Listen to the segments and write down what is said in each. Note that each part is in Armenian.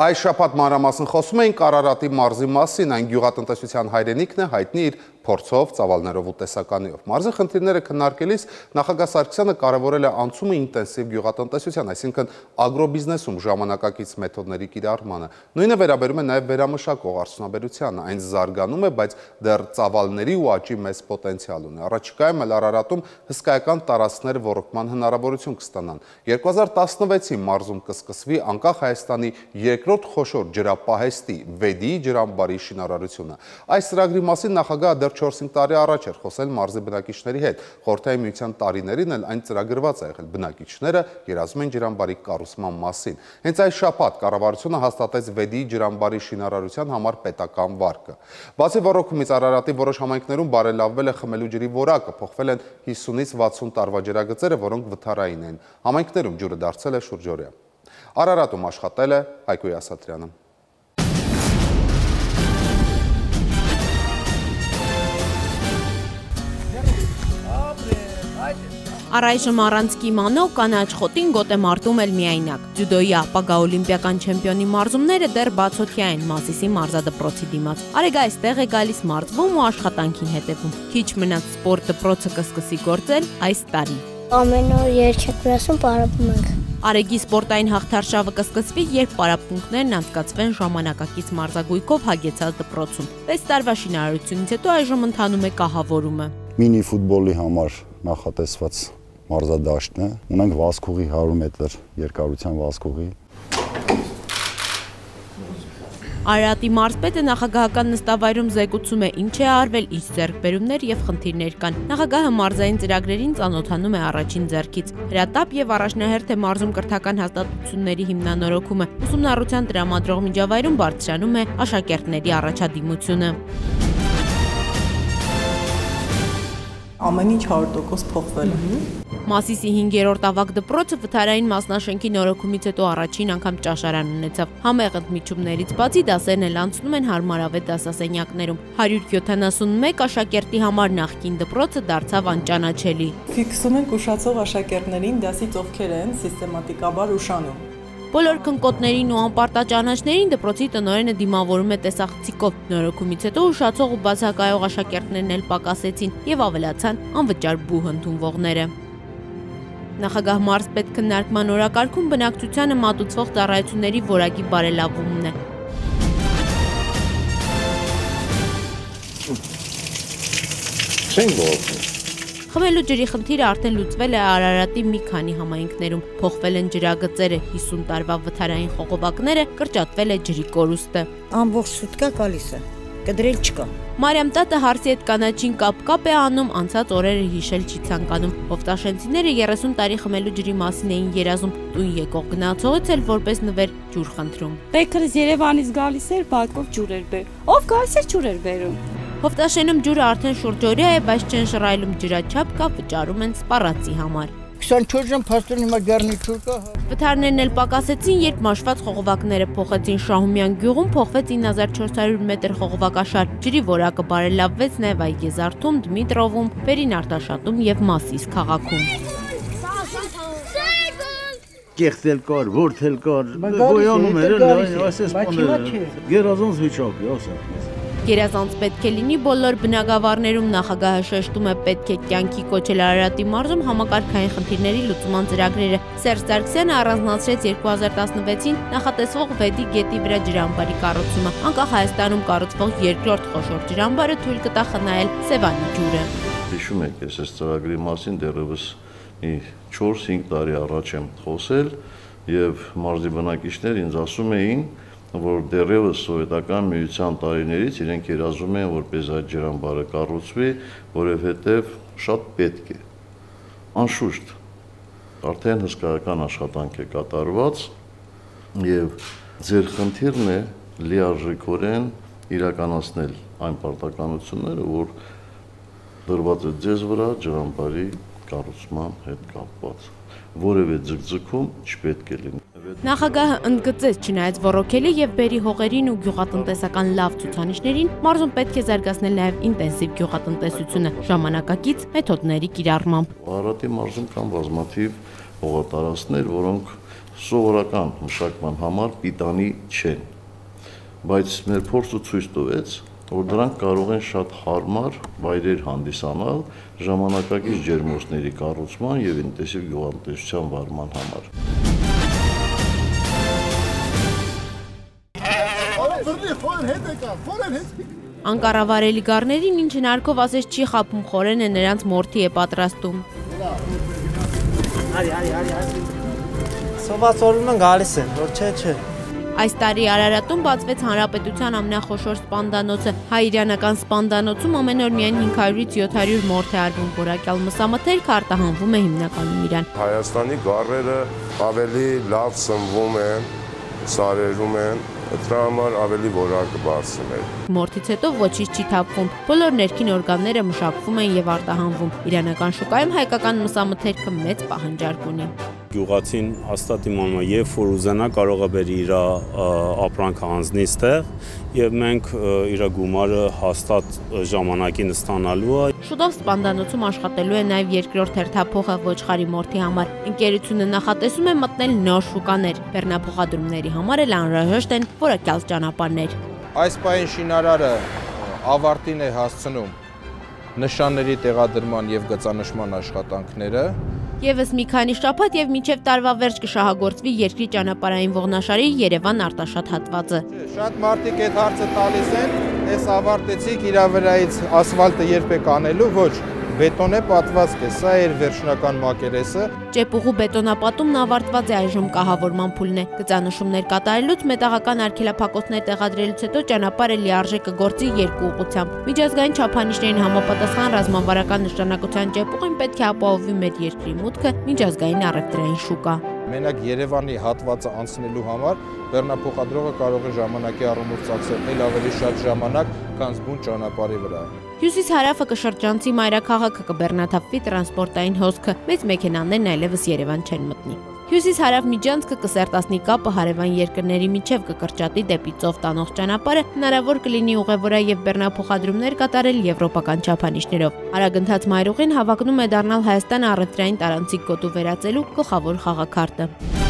Այս շաբաթ մանրամասն խոսում էինք Արարատի մարզի մասին, այն գյուղատնտեսության հայրենիքն է, հայտնի իր փորձով, ծավալներով ու տեսականիով։ Մարզի խնդիրները քննարկելիս նախագահ Սարգսյանը կարևորել է անցումը ինտենսիվ գյուղատնտեսության, այսինքն ագրոբիզնեսում ժամանակակից մեթոդների կիրառմանը։ Նույնը վերաբերում է նաև վերամշակող արդյունաբերությանը, այն զարգանում է, բայց դեռ ծավալների ու աճի մեծ պոտենցիալ ունի։ Առաջիկայում էլ Արարատում հսկայական տարածքներ ռոռոկման հնարավորություն կստանան։ 2016-ին մարզում կսկսվի անկախ Հայաստանի երկրորդ խոշոր ջրապահեստի Վեդի ջրամբարի շինարարությունը։ Այս ծրագրի մասին նախագահը դեռ 4-5 տարի առաջ էր խոսել մարզի բնակիչների հետ։ Խորհրդային միության տարիներին էլ այն ծրագրված է եղել. Բնակիչները երազում են ջրամբարի կառուցման մասին։ Հենց այս շաբաթ կառավարությունը հաստատեց Վեդի ջրամբարի շինարարության համար պետական վարկը։ Բացի ռոռոկումից Արարատի որոշ համայնքներում բարելավվել է խմելու ջրի որակը, փոխվել են 50-ից 60 տարվա ջրագծերը, որոնք վթարային են։ Համայնքներում ջուրը դարձել է շուրջօրյա։ Արարատում աշխատել է Հայկոյ Ասատրյանը։ Առայժմ առանց կիմանո կանաչ խոտին գոտ է մարտում էլ միայնակ։ Ձյուդոյի ապագա օլիմպիական չեմպիոնի մարզումները դեռ բացօթյա են Մասիսի մարզադպրոցի դիմաց։ Արեգա այստեղ է գալիս մարզվում ու աշխատանքին հետևում։ Քիչ մնաց սպորտ դպրոցը կսկսի գործել այս տարի։ Ամեն օր երգչակրասում պարապում ենք։ Արեգի սպորտային հաղթարշավը կսկսվի, երբ պարապմունքներն անցկացվեն ժամանակակից մարզագույքով հագեցած դպրոցում։ 6 տարվա շինարարությունից հետո այժմ ընթանում է կահավորումը։ Մինի ֆուտբոլի համար նախատեսված մարզադաշտն է։ Ունենք վազքուղի 100 մետր երկարության վազքուղի։ Արարատի մարզպետը նախագահական նստավայրում զեկուցում է ինչ է արվել, ինչ ձեռքբերումներ եւ խնդիրներ կան։ Նախագահը մարզային ծրագրերին ծանոթանում է առաջին ձեռքից։ Հրատապ եւ առաջնահերթ է մարզում կրթական հաստատությունների հիմնանորոգումը։ Ուսումնառության տրամադրող միջավայրում բարձրանում է աշակերտների առաջադիմությունը։ ամեն ինչ 100% փոխվել է։ Մասիսի 5-րդ ավակ դպրոցը վթարային մասնաշենքի նորոգումից հետո առաջին անգամ ճաշարան ունեցավ։ Համեղ ընդմիջումներից բացի դասերն էլ անցնում են հարմարավետ դասասենյակներում։ 171 աշակերտի համար նախկին դպրոցը դարձավ անճանաչելի։ Ֆիքսում ենք ուշացող աշակերտներին դասից ովքեր են սիստեմատիկաբար ուշանում։ Բոլոր քնկոտներին ու անպարտաճանաչներին դպրոցի տնօրենը դիմավորում է տեսախցիկով։ Նորոգումից հետո ուշացող ու բացակայող աշակերտներն էլ պակասեցին եւ ավելացան անվճար բուհ ընդունվողները։ Նախագահ մարզպետ քննարկման օրակարգում բնակչությանը մատուցվող ծառայությունների որակի բարելավումն է։ Չեն գործում։ Խմելու ջրի խնդիրը արդեն լուծվել է Արարատի մի քանի համայնքներում։ Փոխվել են ջրագծերը, 50 տարվա վթարային խողովակները, կրճատվել է ջրի կորուստը։ Ամբողջ սուտկա գալիս է։ Կդրել չկա։ Մարիամ տատը հարսի հետ կանաչին կապ-կապ է անում, անցած օրերը հիշել չի ցանկանում։ Հովտաշենցիները 30 տարի խմելու ջրի մասին էին երազում, տուն եկող գնացողից էլ որպես նվեր ջուր խնդրում։ Բեկրս Երևանից գալիս էր, բակով ջուր էր բեր։ Ով գալիս էր ջուր էր բերում։ Հովտաշենում ջուրը արդեն շուրջօրյա է, բայց չեն շռայլում ջրաչափ կա, վճարում են սպառածի համար։ 24 ժամ փաստորեն հիմա գարնի ջուր կա։ Վթարներն էլ պակասեցին, երբ մաշված խողովակները փոխեցին Շահումյան գյուղում, փոխվեց 9400 մետր խողովակաշար։ Ջրի որակը բարելավվեց նաև Այգեզարթում, Դմիտրովում, Վերին Արտաշատում եւ Մասիս քաղաքում։ կեղտել կար, որդել կար, գոյանում էր, այսպես բաներ։ Գերազանց վիճակի, ասա։ Գերազանց պետք է լինի բոլոր բնակավարներում նախագահը շեշտում է պետք է կյանքի կոչել Արարատի մարզում համակարգային խնդիրների լուծման ծրագրերը։ Սերժ Սարգսյանը առանձնացրեց 2016-ին նախատեսվող Վեդի գետի վրա ջրամբարի կառուցումը։ Անկախ Հայաստանում կառուցվող երկրորդ խոշոր ջրամբարը թույլ կտա խնայել Սևանի ջուրը։ Հիշում եք, ես այս ծրագրի մասին դեռևս մի 4-5 տարի առաջ եմ խոսել եւ մարզի բնակիչներ ինձ ասում էին, որ դեռևս սովետական միության տարիներից իրենք երազում են, որպես այդ ջրամբարը կառուցվի, որովհետև շատ պետք է։ Անշուշտ արդեն հսկայական աշխատանք է կատարված եւ ձեր խնդիրն է լիարժեքորեն իրականացնել այն պարտականությունները, որ դրված է ձեզ վրա ջրամբարի կառուցման հետ կապված որևէ ձգձգում չպետք է լինի։ Նախագահը ընդգծեց, չնայած ռոռոքելի եւ բերի հողերին ու գյուղատնտեսական լավ ցուցանիշներին, մարզում պետք է զարգացնել նաեւ ինտենսիվ գյուղատնտեսությունը ժամանակակից մեթոդների կիրառմամբ։ Արարատի մարզում կան բազմաթիվ հողատարածքներ, որոնք սովորական մշակման համար պիտանի չեն։ Բայց մեր փորձը ցույց տվեց, որ դրանք կարող են շատ հարմար վայրեր հանդիսանալ ժամանակակից ջերմոցների կառուցման եւ ինտենսիվ գյուղատնտեսության վարման համար։ Անկառավարելի գառներին ինչ հնարքով ասես չի խապում խորենը նրանց մորթի է պատրաստում։ Սովածորում են գալիս են, որ չէ, չէ։ Այս տարի Արարատում բացվեց հանրապետության ամենախոշոր սպանդանոցը։ Հայրյանական սպանդանոցում ամեն օր միայն 500-ից 700 մորթ է արվում, որակյալ մսամթերքը արտահանվում է հիմնականում Իրան։ Հայաստանի գառերը ավելի լավ սնվում են, սարերում են, դրա համար ավելի որակը բարձր է։ Մորթից հետո ոչինչ չի թափվում։ Բոլոր ներքին օրգանները մշակվում են եւ արտահանվում։ Իրանական շուկայում հայկական մսամթերքը մեծ պահանջարկ ունի գյուղացին հաստատ իմանում է, երբ որ ուզենա կարող է բերի իր ապրանքը անձնի ստեղ եւ մենք իր գումարը հաստատ ժամանակին ստանալու է։ Շուտով սպանդանոցում աշխատելու է նաեւ երկրորդ հերթափողը ոչխարի մորթի համար։ Ընկերությունը նախատեսում է մտնել նոր շուկաներ։ Բեռնափոխադրումների համար էլ անհրաժեշտ են որակյալ ճանապարհներ։ Այս պայն շինարարը ավարտին է հասցնում նշանների տեղադրման եւ գծանշման աշխատանքները Եվս մի քանի շաբաթ եւ մինչեւ տարվա վերջ կշահագործվի երկրի ճանապարհային ողնաշարի Երևան արտաշատ հատվածը։ Շատ մարդիկ այդ հարցը տալիս են, այս ավարտեցիք իրա վրայից ասֆալտը երբ եք անելու, ոչ, բետոնե պատվածք է, սա էր վերջնական մակերեսը։ Ճեպուղու բետոնապատումն ավարտված է այժմ կահավորման փուլն է։ Գծանշումներ կատարելուց մետաղական արգելափակոցներ տեղադրելուց հետո ճանապարհը լիարժեք կգործի երկու ուղությամբ։ Միջազգային չափանիշներին համապատասխան ռազմավարական նշանակության ճեպուղին պետք է ապահովի մեր երկրի մուտքը միջազգային առևտրային շուկա։ Մենակ Երևանի հատվածը անցնելու համար բեռնափոխադրողը կարող է ժամանակի առումով ծախսել ավելի շատ ժամանակ, քան զգուն ճանապարհի վրա։ Հյուսիս-հարավը կշրջանցի մայրաքաղաքը կբեռնաթափվի տրանսպորտային հոսքը, մեծ մեքենաներն այլևս Երևան չեն մտնի։ Հյուսիս-հարավ միջանցքը կսերտացնի կապը հարևան երկրների միջև կկրճատի դեպի ծով տանող ճանապարհը, հնարավոր կլինի ուղևորա եւ բեռնափոխադրումներ կատարել եվրոպական չափանիշներով։ Արագընթաց մայրուղին հավակնում է դառնալ Հայաստանը առևտրային տարանցիկ գոտու վերածելու գլխավոր խաղակարտը։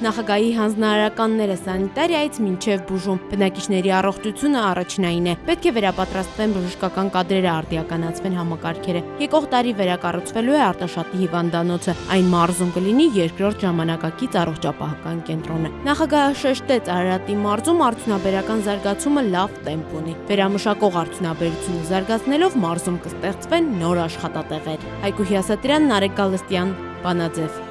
Նախագահի հանձնարարականները սանիտարիայից մինչև բուժում։ Բնակիչների առողջությունը առաջնային է։ Պետք է վերապատրաստվեն բժշկական կadrերը արդիականացվեն համակարգերը։ Եկող տարի վերակառուցվելու է Արտաշատի հիվանդանոցը։ Այն մարզում կլինի երկրորդ ժամանակակից առողջապահական կենտրոնը։ Նախագահը շեշտեց Արարատի մարզում արդյունաբերական զարգացումը լավ տեմպ ունի։ Վերամշակող արդյունաբերությունը զարգացնելով մարզում կստեղծվեն նոր աշխատատեղեր։ Հայկու Հյասատրյան, Նարեկ Գալստյան, Բանաձև